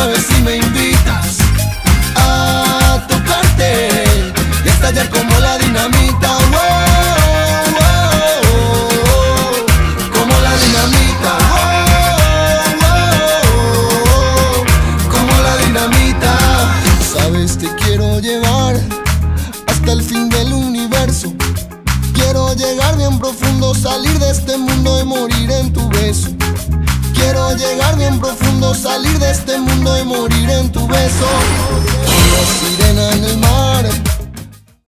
mueves y me invitas a tocarte y estallar como la dinamita. Como la dinamita. Como la dinamita. Sabes, te quiero llevar hasta el fin del universo. Quiero llegar bien profundo, salir de este mundo y morir en tu beso llegar bien profundo, salir de este mundo y morir en tu beso.